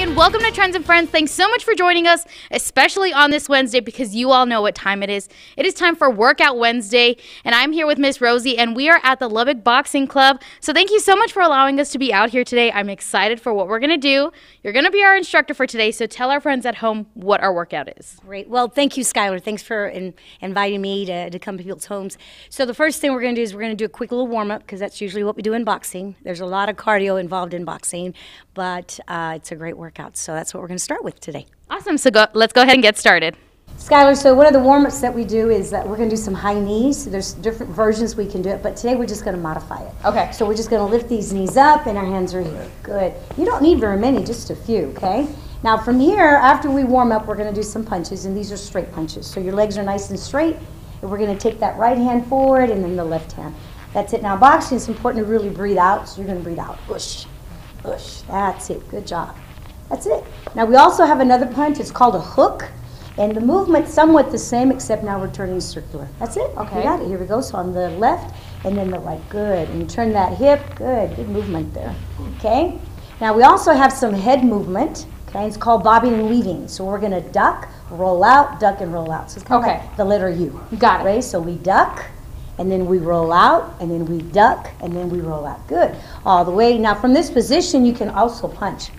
and welcome to Trends and Friends. Thanks so much for joining us, especially on this Wednesday because you all know what time it is. It is time for Workout Wednesday, and I'm here with Miss Rosie, and we are at the Lubbock Boxing Club. So thank you so much for allowing us to be out here today. I'm excited for what we're going to do. You're going to be our instructor for today, so tell our friends at home what our workout is. Great. Well, thank you, Skylar. Thanks for in, inviting me to, to come to people's homes. So the first thing we're going to do is we're going to do a quick little warm up because that's usually what we do in boxing. There's a lot of cardio involved in boxing, but uh, it's a great workout. So that's what we're going to start with today. Awesome. So go, let's go ahead and get started. Skylar, so one of the warm ups that we do is that we're going to do some high knees. There's different versions we can do it, but today we're just going to modify it. Okay. So we're just going to lift these knees up and our hands are here. Good. You don't need very many, just a few, okay? Now from here, after we warm up, we're going to do some punches, and these are straight punches. So your legs are nice and straight, and we're going to take that right hand forward and then the left hand. That's it. Now boxing, it's important to really breathe out, so you're going to breathe out. Push, push. That's it. Good job. That's it. Now we also have another punch. It's called a hook. And the movement's somewhat the same, except now we're turning circular. That's it. Okay. You got it. Here we go. So on the left and then the right. Good. And you turn that hip. Good. Good movement there. Okay. Now we also have some head movement. Okay. It's called bobbing and weaving. So we're going to duck, roll out, duck, and roll out. So it's kind Okay. of like the letter U. Got it. Right? So we duck, and then we roll out, and then we duck, and then we roll out. Good. All the way. Now from this position, you can also punch.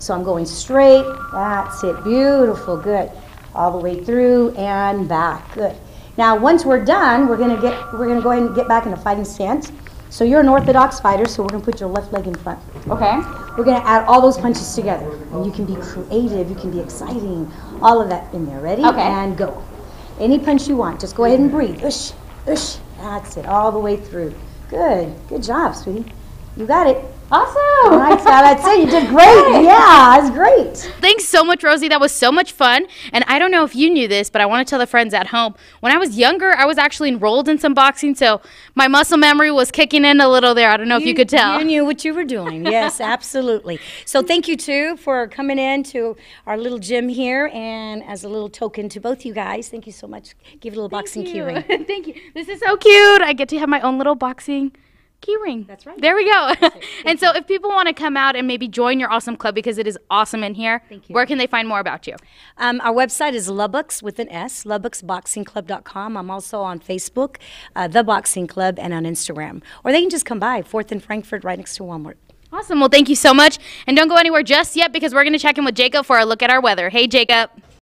So I'm going straight. That's it. Beautiful. Good. All the way through and back. Good. Now once we're done, we're gonna get we're gonna go ahead and get back into fighting stance. So you're an orthodox fighter, so we're gonna put your left leg in front. Okay. We're gonna add all those punches together. And you can be creative, you can be exciting, all of that in there. Ready? Okay. And go. Any punch you want. Just go ahead and breathe. Ush, ush. That's it. All the way through. Good. Good job, sweetie. You got it. Awesome. All right, so that's it. You did great. Yeah, that's great. Thanks so much, Rosie. That was so much fun. And I don't know if you knew this, but I want to tell the friends at home. When I was younger, I was actually enrolled in some boxing, so my muscle memory was kicking in a little there. I don't know if you could tell. You knew what you were doing. Yes, absolutely. So thank you too for coming in to our little gym here, and as a little token to both you guys, thank you so much. Give it a little boxing key ring. Thank you. This is so cute. I get to have my own little boxing key ring. That's right. There we go. and so if people want to come out and maybe join your awesome club because it is awesome in here, Thank you. where can they find more about you? Um, our website is Lubbock's with an S, lubbocksboxingclub.com. I'm also on Facebook, uh, The Boxing Club, and on Instagram. Or they can just come by, 4th and Frankford, right next to Walmart. Awesome. Well, thank you so much. And don't go anywhere just yet because we're going to check in with Jacob for a look at our weather. Hey, Jacob.